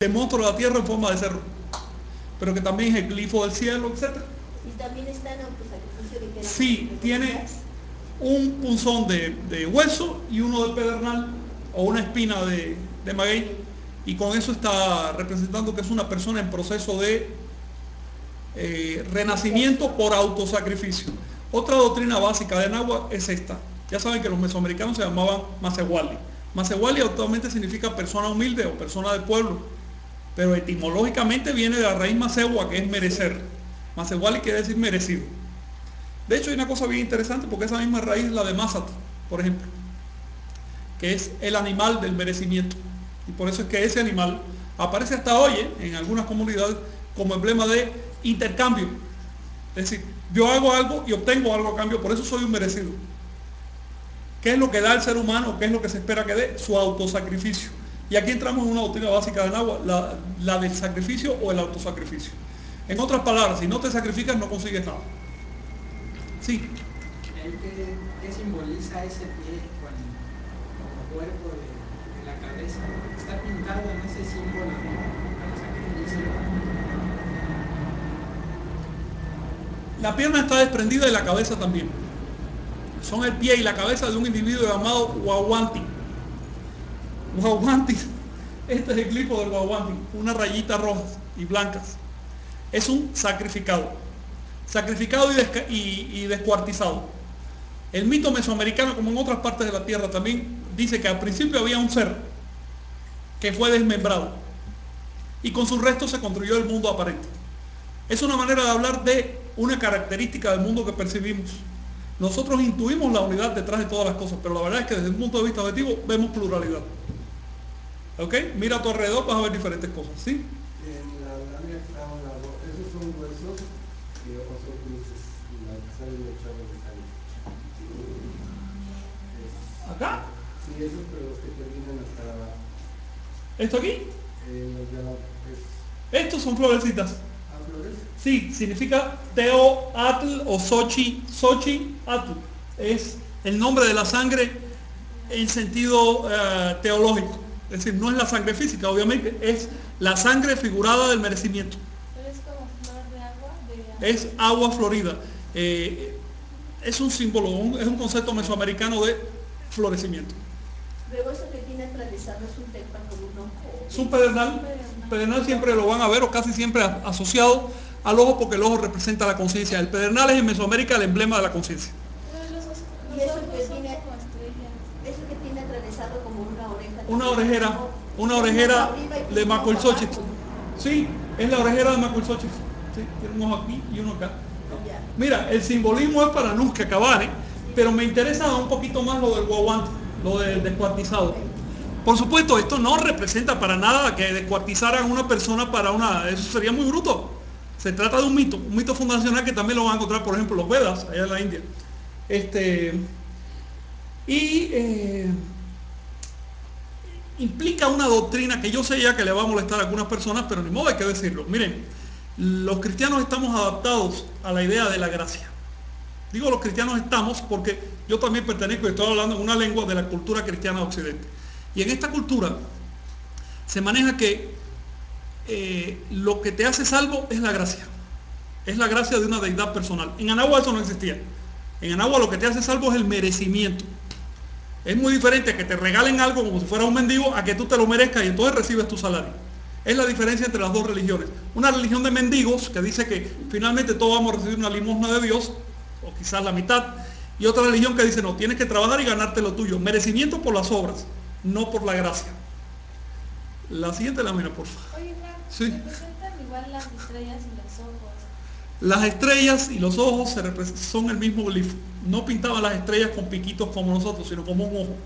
el monstruo de la tierra en forma de cerro, pero que también es el glifo del cielo, etc. Y también está en autosacrificio de Sí, de tiene un punzón de, de hueso y uno de pedernal o una espina de, de maguey y con eso está representando que es una persona en proceso de eh, renacimiento por autosacrificio. Otra doctrina básica de Nahua es esta. Ya saben que los mesoamericanos se llamaban Masewali. Masewali actualmente significa persona humilde o persona del pueblo, pero etimológicamente viene de la raíz Masewa, que es merecer. Masewali quiere decir merecido. De hecho, hay una cosa bien interesante porque esa misma raíz es la de Masat, por ejemplo, que es el animal del merecimiento. Y por eso es que ese animal aparece hasta hoy ¿eh? en algunas comunidades como emblema de intercambio. Es decir, yo hago algo y obtengo algo a cambio, por eso soy un merecido. ¿Qué es lo que da el ser humano? ¿Qué es lo que se espera que dé? Su autosacrificio. Y aquí entramos en una doctrina básica de Nahua, la, la del sacrificio o el autosacrificio. En otras palabras, si no te sacrificas no consigues nada. Sí, ¿El ¿Qué, simboliza ese pie con como cuerpo de, de la cabeza? Está pintado en ese símbolo del sacrificio. La pierna está desprendida y la cabeza también. Son el pie y la cabeza de un individuo llamado Wawanti. Wawanti, este es el glifo del Wawanti, unas rayitas rojas y blancas. Es un sacrificado. Sacrificado y, descuartizado. El mito mesoamericano, como en otras partes de la tierra, también dice que al principio había un ser que fue desmembrado y con sus restos se construyó el mundo aparente. Es una manera de hablar de una característica del mundo que percibimos. Nosotros intuimos la unidad detrás de todas las cosas, pero la verdad es que desde un punto de vista objetivo vemos pluralidad. ¿Ok? Mira a tu alrededor, vas a ver diferentes cosas, ¿sí? Esos son huesos y o son cruces, la que salen los chavos de sangre. Es- Acá, Sí, esos, pero los que terminan hasta abajo. esto aquí, Eh, los de abajo, estos son florecitas. ¿Ah, flores? Sí, significa Teoatl o Sochi, Sochi Atl. Es el nombre de la sangre en sentido eh, teológico. Es decir, no es la sangre física, obviamente, es la sangre figurada del merecimiento. Pero es como flor de agua, de Es agua florida. Eh, es un símbolo, un- es un concepto mesoamericano de florecimiento. Luego eso que tiene atravesado es un un ojo. Es un pedernal. Pedernal siempre lo van a ver o casi siempre asociado al ojo porque el ojo representa la conciencia. El pedernal es en Mesoamérica el emblema de la conciencia. Pero los, os- Y los eso ojos que son tiene- como estrellas. Eso que tiene atravesado como una orejera, una orejera de abajo. Sí, es la orejera de Macuilxóchitl. Sí, tiene un ojo aquí y uno acá. Mira, el simbolismo es para nunca acabar, ¿eh? pero me interesa un poquito más lo del guaguante, lo del descuartizado. Por supuesto, esto no representa para nada que descuartizaran a una persona para una... Eso sería muy bruto. Se trata de un mito, un mito fundacional que también lo van a encontrar, por ejemplo, los Vedas, allá en la India. Este, y eh, implica una doctrina que yo sé ya que le va a molestar a algunas personas, pero ni modo hay que decirlo. Miren, los cristianos estamos adaptados a la idea de la gracia. Digo los cristianos estamos porque yo también pertenezco y estoy hablando en una lengua de la cultura cristiana de Occidente. Y en esta cultura se maneja que eh, lo que te hace salvo es la gracia. Es la gracia de una deidad personal. En Anagua eso no existía. En Anagua lo que te hace salvo es el merecimiento. Es muy diferente a que te regalen algo como si fuera un mendigo a que tú te lo merezcas y entonces recibes tu salario. Es la diferencia entre las dos religiones. Una religión de mendigos que dice que finalmente todos vamos a recibir una limosna de Dios, o quizás la mitad, y otra religión que dice no, tienes que trabajar y ganarte lo tuyo. Merecimiento por las obras, no por la gracia. La siguiente lámina, por favor. Oye, Frank, Sí. igual las estrellas y los ojos. Las estrellas y los ojos son el mismo glifo. No pintaban las estrellas con piquitos como nosotros, sino como un ojo.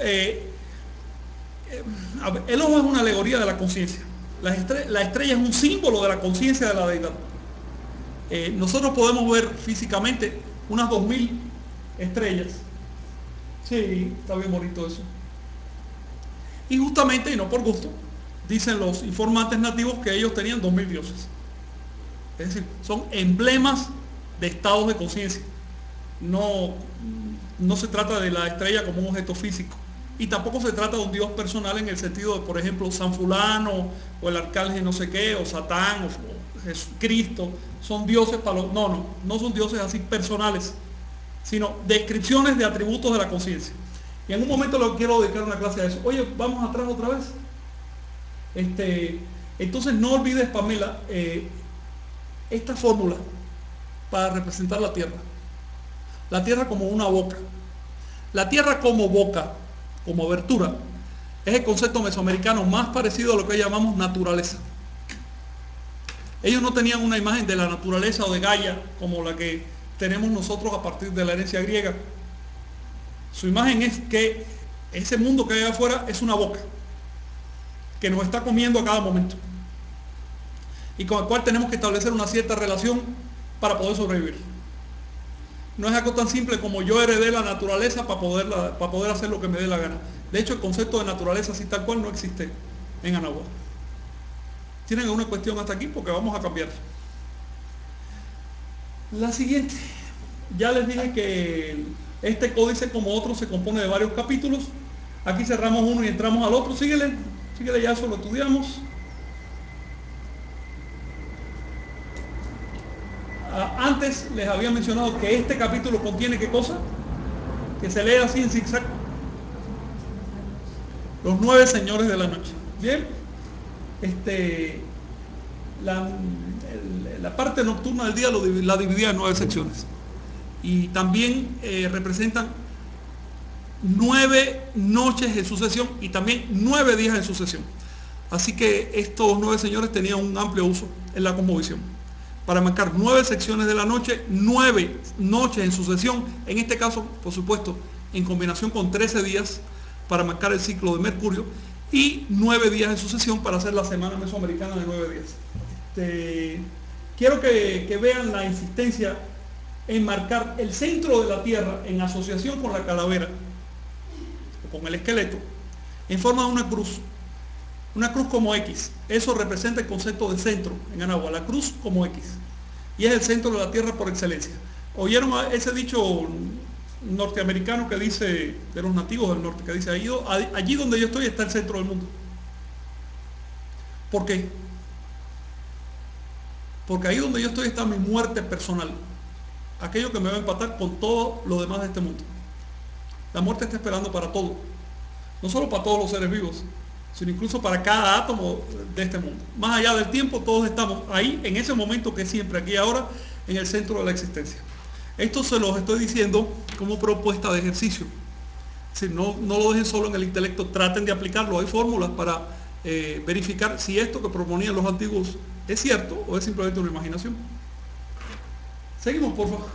Eh, eh, el ojo es una alegoría de la conciencia. La estrella es un símbolo de la conciencia de la deidad. Eh, nosotros podemos ver físicamente unas 2000 estrellas. Sí, está bien bonito eso. Y justamente, y no por gusto, dicen los informantes nativos que ellos tenían 2000 dioses. Es decir, son emblemas de estados de conciencia. No, no se trata de la estrella como un objeto físico, y tampoco se trata de un Dios personal en el sentido de, por ejemplo, San Fulano o el arcángel no sé qué, o Satán o Jesucristo, son dioses para los... No, no, no son dioses así personales, sino descripciones de atributos de la conciencia. Y en un momento lo quiero dedicar una clase a eso. Oye, vamos atrás otra vez. Este, entonces no olvides, Pamela, eh, esta fórmula para representar la tierra. La tierra como una boca. La tierra como boca, como abertura, es el concepto mesoamericano más parecido a lo que llamamos naturaleza. Ellos no tenían una imagen de la naturaleza o de Gaia como la que tenemos nosotros a partir de la herencia griega. Su imagen es que ese mundo que hay afuera es una boca que nos está comiendo a cada momento y con el cual tenemos que establecer una cierta relación para poder sobrevivir. No es algo tan simple como yo heredé la naturaleza para poder, para poder hacer lo que me dé la gana. De hecho, el concepto de naturaleza así tal cual no existe en Anahuac. ¿Tienen alguna cuestión hasta aquí? Porque vamos a cambiar. La siguiente. Ya les dije que este códice, como otro, se compone de varios capítulos. Aquí cerramos uno y entramos al otro. Síguele, síguele, ya eso lo estudiamos. Antes les había mencionado que este capítulo contiene qué cosa? Que se lee así en zigzag. Los nueve señores de la noche. Bien. Este, la, parte nocturna del día la dividía en nueve secciones. Y también eh, representan nueve noches en sucesión y también nueve días en sucesión. Así que estos nueve señores tenían un amplio uso en la cosmovisión para marcar nueve secciones de la noche, nueve noches en sucesión, en este caso, por supuesto, en combinación con 13 días para marcar el ciclo de Mercurio y nueve días en sucesión para hacer la semana mesoamericana de nueve días. Este, quiero que, que vean la insistencia en marcar el centro de la Tierra en asociación con la calavera, o con el esqueleto, en forma de una cruz una cruz como X. Eso representa el concepto de centro en Anagua, la cruz como X. Y es el centro de la tierra por excelencia. ¿Oyeron ese dicho norteamericano que dice, de los nativos del norte, que dice, allí donde yo estoy está el centro del mundo? ¿Por qué? Porque ahí donde yo estoy está mi muerte personal. Aquello que me va a empatar con todo lo demás de este mundo. La muerte está esperando para todo. No solo para todos los seres vivos, sino incluso para cada átomo de este mundo. Más allá del tiempo, todos estamos ahí, en ese momento que siempre, aquí ahora, en el centro de la existencia. Esto se los estoy diciendo como propuesta de ejercicio. Si no, no lo dejen solo en el intelecto, traten de aplicarlo. Hay fórmulas para eh, verificar si esto que proponían los antiguos es cierto o es simplemente una imaginación. Seguimos, por favor.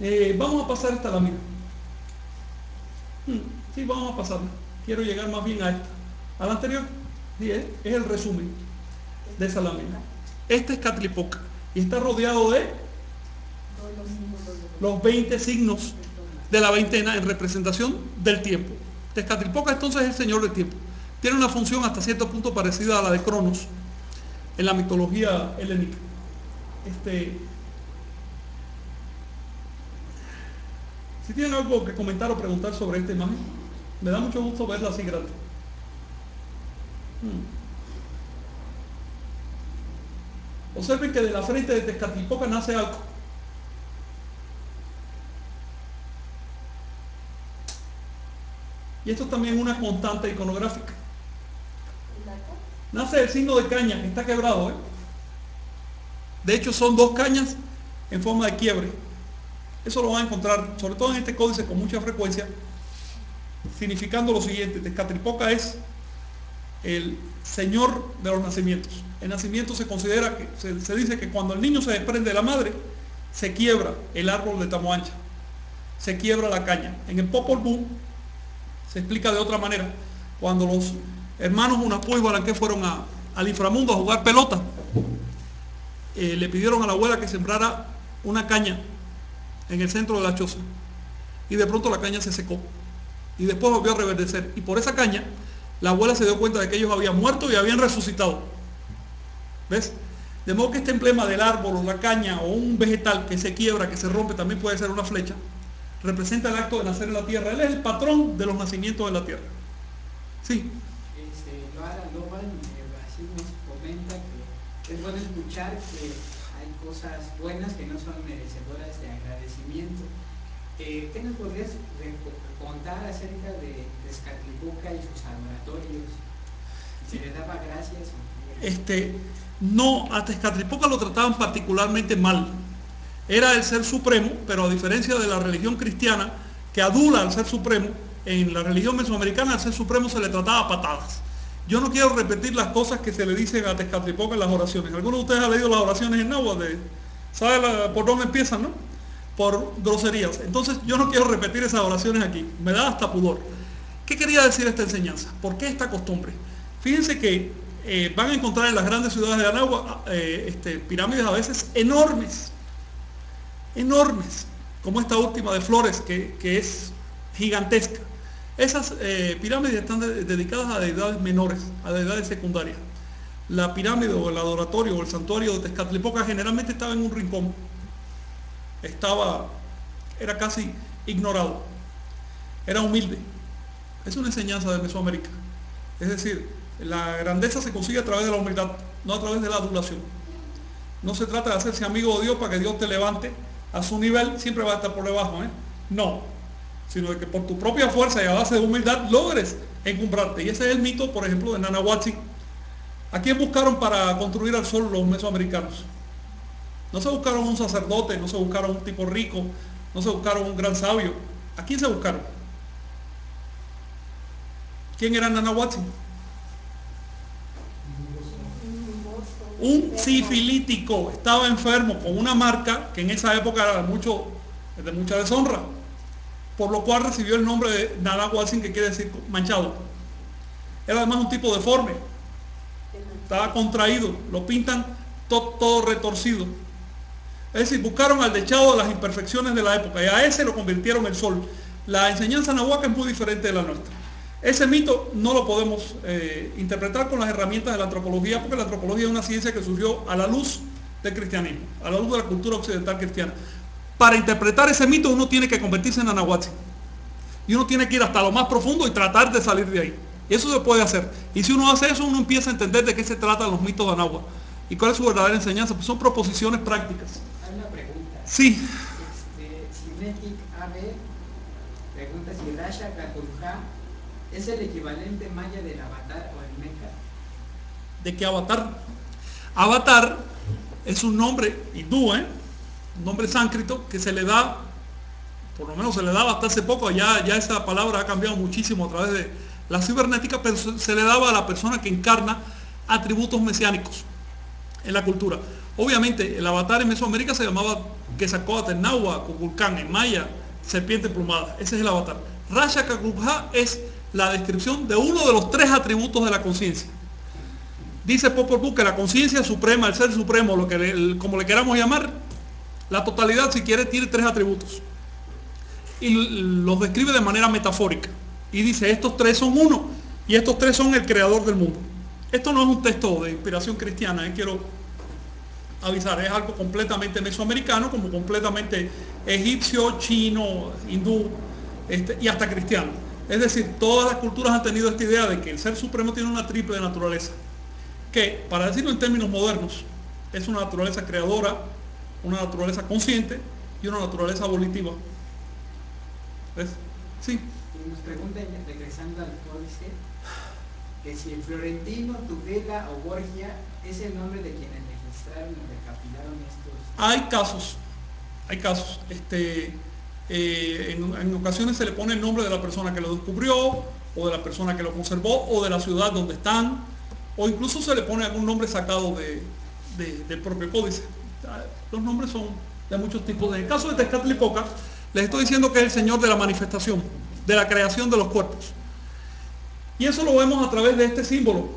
Eh, vamos a pasar esta lámina. Hmm, sí, vamos a pasarla quiero llegar más bien a esta. A la anterior, es, el resumen de esa lámina. Este es Catlipoca y está rodeado de los 20 signos de la veintena en representación del tiempo. Tezcatlipoca entonces es el señor del tiempo. Tiene una función hasta cierto punto parecida a la de Cronos en la mitología helénica. Este, si tienen algo que comentar o preguntar sobre esta imagen. Me da mucho gusto verla así grande. Hmm. Observen que de la frente de Tezcatlipoca nace algo. Y esto también es una constante iconográfica. Nace el signo de caña, que está quebrado. ¿eh? De hecho, son dos cañas en forma de quiebre. Eso lo van a encontrar, sobre todo en este códice, con mucha frecuencia, significando lo siguiente, Tezcatlipoca es el señor de los nacimientos. El nacimiento se considera que, se, dice que cuando el niño se desprende de la madre, se quiebra el árbol de Tamoancha, se quiebra la caña. En el Popol Vuh se explica de otra manera. Cuando los hermanos Unapu y Balanqué fueron al inframundo a jugar pelota, eh, le pidieron a la abuela que sembrara una caña en el centro de la choza. Y de pronto la caña se secó y después volvió a reverdecer. Y por esa caña, la abuela se dio cuenta de que ellos habían muerto y habían resucitado. ¿Ves? De modo que este emblema del árbol o la caña o un vegetal que se quiebra, que se rompe, también puede ser una flecha, representa el acto de nacer en la tierra. Él es el patrón de los nacimientos en la tierra. Sí. Este, de comenta que es bueno escuchar que hay cosas buenas que no son merecedoras de agradecimiento. Eh, ¿Qué nos podrías contar acerca de Tezcatlipoca y sus adoratorios? ¿Se le daba gracias? Este, no, a Tezcatlipoca lo trataban particularmente mal. Era el ser supremo, pero a diferencia de la religión cristiana, que adula al ser supremo, en la religión mesoamericana al ser supremo se le trataba a patadas. Yo no quiero repetir las cosas que se le dicen a Tezcatlipoca en las oraciones. Algunos de ustedes han leído las oraciones en náhuatl, ¿sabe por dónde empiezan, no? Por groserías. Entonces yo no quiero repetir esas oraciones aquí, me da hasta pudor. ¿Qué quería decir esta enseñanza? ¿Por qué esta costumbre? Fíjense que eh, van a encontrar en las grandes ciudades de Anagua eh, este, pirámides a veces enormes, enormes, como esta última de Flores, que, es gigantesca. Esas eh, pirámides están dedicadas a deidades menores, a deidades secundarias. La pirámide o el adoratorio o el santuario de Tezcatlipoca generalmente estaba en un rincón. Estaba, era casi ignorado. Era humilde. Es una enseñanza de Mesoamérica. Es decir, la grandeza se consigue a través de la humildad, no a través de la adulación. No se trata de hacerse amigo de Dios para que Dios te levante a su nivel, siempre va a estar por debajo. ¿eh? No, sino de que por tu propia fuerza y a base de humildad logres encumbrarte. Y ese es el mito, por ejemplo, de Nanahuatzi. ¿A quién buscaron para construir al sol los mesoamericanos? No se buscaron un sacerdote, no se buscaron un tipo rico, no se buscaron un gran sabio. ¿A quién se buscaron? ¿Quién era Nanahuatzi? un sifilítico estaba enfermo con una marca que en esa época era de, mucho, de mucha deshonra, por lo cual recibió el nombre de Nanahuatzin, que quiere decir manchado. Era además un tipo deforme, estaba contraído, lo pintan todo, retorcido. Es decir, buscaron al de las imperfecciones de la época y a ese lo convirtieron el sol. La enseñanza nahuaca es muy diferente de la nuestra. Ese mito no lo podemos eh, interpretar con las herramientas de la antropología, porque la antropología es una ciencia que surgió a la luz del cristianismo, a la luz de la cultura occidental cristiana. Para interpretar ese mito uno tiene que convertirse en anahuatzi. Y uno tiene que ir hasta lo más profundo y tratar de salir de ahí. Y eso se puede hacer. Y si uno hace eso, uno empieza a entender de qué se tratan los mitos de Anáhuac. ¿Y cuál es su verdadera enseñanza? Pues son proposiciones prácticas. Sí. Este, AB pregunta si Rasha ¿Es el equivalente maya del avatar o el meca? ¿De qué avatar? Avatar es un nombre hindú, ¿eh? un nombre sánscrito que se le da, por lo menos se le daba hasta hace poco, ya, ya esa palabra ha cambiado muchísimo a través de la cibernética, pero se le daba a la persona que encarna atributos mesiánicos en la cultura. Obviamente el avatar en Mesoamérica se llamaba Quetzalcóatl en Nahua, Kukulcán, en Maya, serpiente plumada. Ese es el avatar. Rasha Kakulha es la descripción de uno de los tres atributos de la conciencia. Dice Popol Vuh que la conciencia suprema, el ser supremo, lo que como le queramos llamar, la totalidad si quiere tiene tres atributos. Y los describe de manera metafórica. Y dice, estos tres son uno y estos tres son el creador del mundo. Esto no es un texto de inspiración cristiana, eh, quiero avisar, es algo completamente mesoamericano, como completamente egipcio, chino, hindú este, y hasta cristiano. Es decir, todas las culturas han tenido esta idea de que el ser supremo tiene una triple naturaleza, que, para decirlo en términos modernos, es una naturaleza creadora, una naturaleza consciente y una naturaleza volitiva. ¿Ves? Sí. Y nos pregunta, regresando al códice, que si el Florentino, Tudela o Borgia es el nombre de quienes registraron o recapilaron estos. Hay casos, hay casos. Este, eh, en, ocasiones se le pone el nombre de la persona que lo descubrió, o de la persona que lo conservó, o de la ciudad donde están, o incluso se le pone algún nombre sacado del propio códice. Los nombres son de muchos tipos. En el caso de Tezcatlipoca, les estoy diciendo que es el Señor de la manifestación, de la creación de los cuerpos. Y eso lo vemos a través de este símbolo.